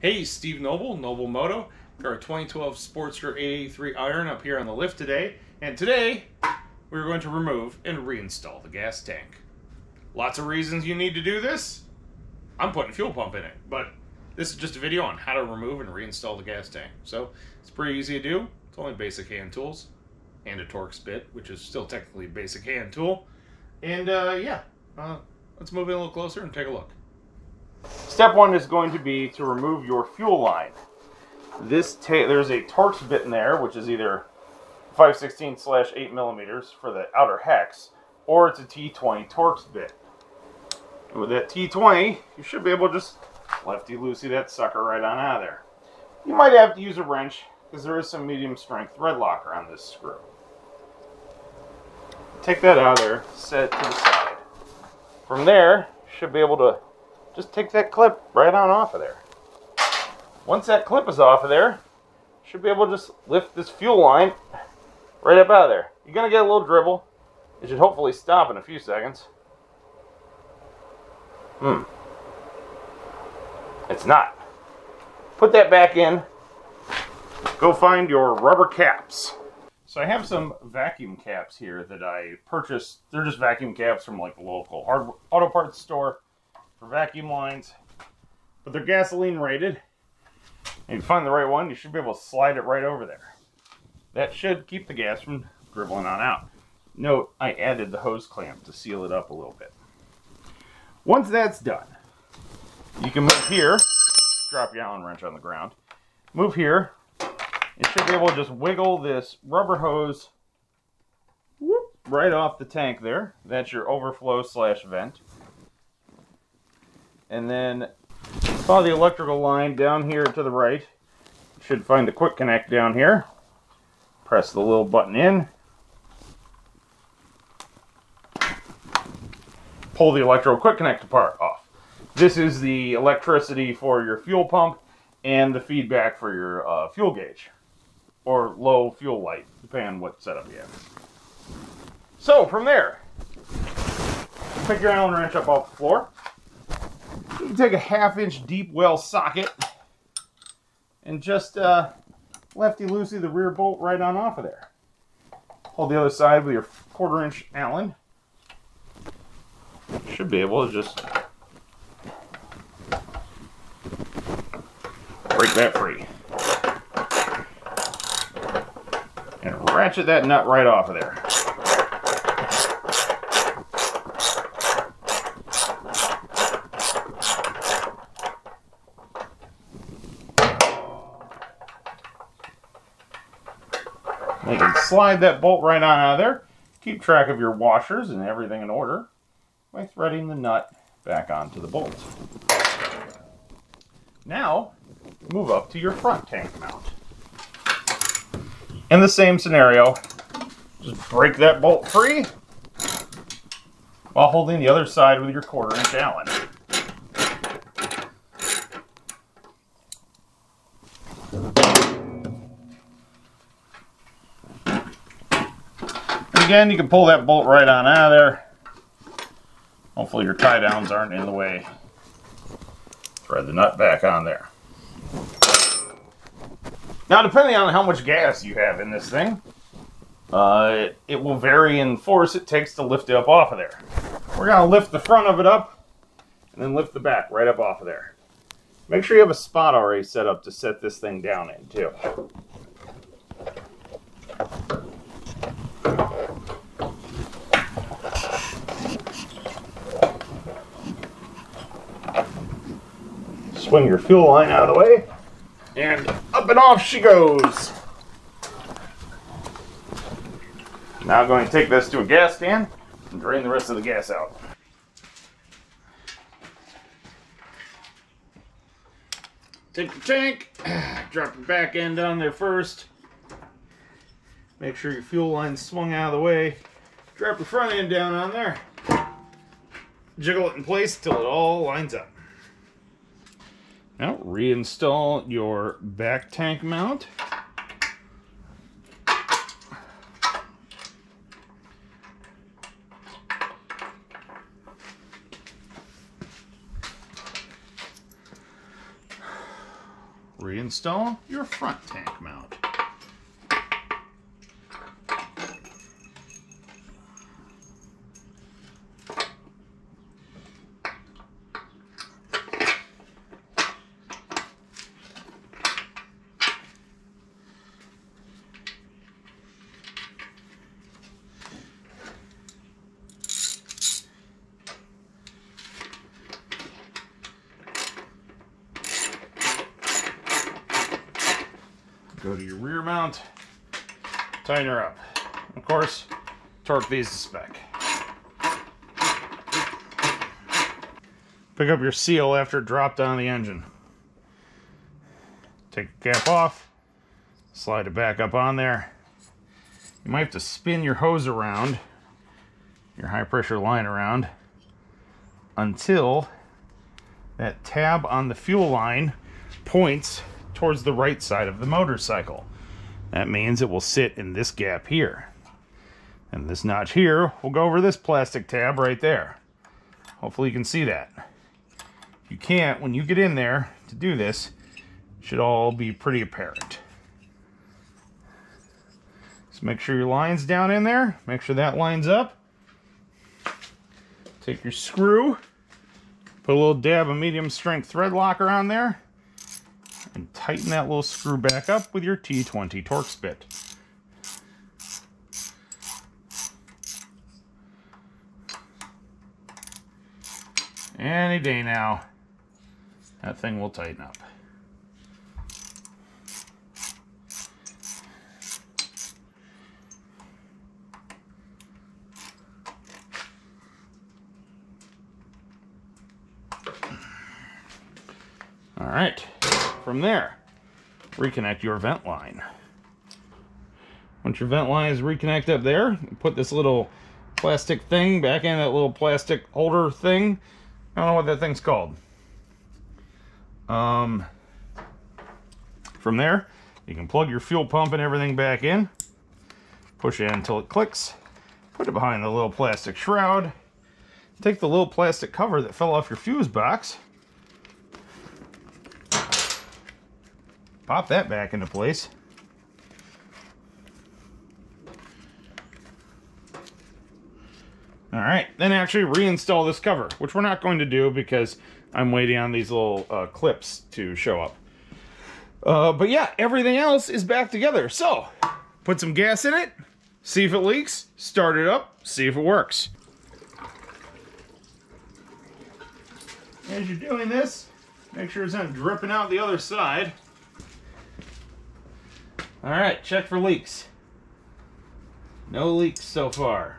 Hey, Steve Knoble, Knoble Moto. Got our 2012 Sportster 883 iron up here on the lift today. And today, we're going to remove and reinstall the gas tank. Lots of reasons you need to do this. I'm putting fuel pump in it, but this is just a video on how to remove and reinstall the gas tank. So, it's pretty easy to do. It's only basic hand tools and a Torx bit, which is still technically a basic hand tool. And uh, yeah, uh, let's move in a little closer and take a look. Step one is going to be to remove your fuel line. This there's a Torx bit in there, which is either 516 slash 8 millimeters for the outer hex, or it's a T20 Torx bit. And with that T20, you should be able to just lefty loosey that sucker right on out of there. You might have to use a wrench because there is some medium strength thread locker on this screw. Take that out of there, set it to the side. From there, you should be able to just take that clip right on off of there. Once that clip is off of there, should be able to just lift this fuel line right up out of there. You're going to get a little dribble. It should hopefully stop in a few seconds. Hmm. It's not. Put that back in. Go find your rubber caps. So I have some vacuum caps here that I purchased. They're just vacuum caps from like a local hard auto parts store for vacuum lines. But they're gasoline rated. If you find the right one, you should be able to slide it right over there. That should keep the gas from dribbling on out. Note, I added the hose clamp to seal it up a little bit. Once that's done, you can move here, drop your Allen wrench on the ground, move here, you should be able to just wiggle this rubber hose whoop, right off the tank there. That's your overflow slash vent. And then follow the electrical line down here to the right. Should find the quick connect down here. Press the little button in. Pull the electro quick connect apart off. This is the electricity for your fuel pump and the feedback for your uh, fuel gauge or low fuel light, depending on what setup you have. So from there, pick your Allen wrench up off the floor. You take a half inch deep well socket and just uh, lefty loosey the rear bolt right on off of there. Hold the other side with your quarter inch Allen. Should be able to just break that free. And ratchet that nut right off of there. Slide that bolt right on out of there. Keep track of your washers and everything in order by threading the nut back onto the bolt. Now, move up to your front tank mount. In the same scenario, just break that bolt free while holding the other side with your quarter inch Allen. Again, you can pull that bolt right on out of there. Hopefully your tie downs aren't in the way. Thread the nut back on there. Now, depending on how much gas you have in this thing, uh, it, it will vary in force it takes to lift it up off of there. We're going to lift the front of it up and then lift the back right up off of there. Make sure you have a spot already set up to set this thing down in, too. Swing your fuel line out of the way, and up and off she goes. Now I'm going to take this to a gas can and drain the rest of the gas out. Take the tank, drop your back end down there first. Make sure your fuel line's swung out of the way. Drop your front end down on there. Jiggle it in place till it all lines up. Now reinstall your back tank mount. reinstall your front tank mount. Go to your rear mount, tighten her up. Of course, torque these to spec. Pick up your seal after it dropped on the engine. Take the cap off, slide it back up on there. You might have to spin your hose around, your high pressure line around, until that tab on the fuel line points towards the right side of the motorcycle. That means it will sit in this gap here. And this notch here will go over this plastic tab right there. Hopefully you can see that. If you can't, when you get in there to do this, should all be pretty apparent. So make sure your line's down in there. Make sure that lines up. Take your screw, put a little dab of medium strength thread locker on there and tighten that little screw back up with your T20 Torx bit. Any day now, that thing will tighten up. All right. From there, reconnect your vent line. Once your vent line is reconnected up there, put this little plastic thing back in that little plastic holder thing. I don't know what that thing's called. Um, from there, you can plug your fuel pump and everything back in. Push it until it clicks. Put it behind the little plastic shroud. Take the little plastic cover that fell off your fuse box Pop that back into place. All right, then actually reinstall this cover, which we're not going to do because I'm waiting on these little uh, clips to show up. Uh, but yeah, everything else is back together. So, put some gas in it, see if it leaks, start it up, see if it works. As you're doing this, make sure it's not dripping out the other side. All right, check for leaks. No leaks so far.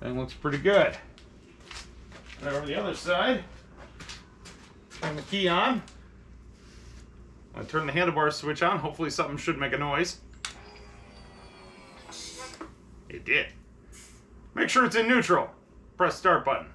That looks pretty good. And over the other side, turn the key on. I turn the handlebar switch on. Hopefully something should make a noise. It did. Make sure it's in neutral. Press start button.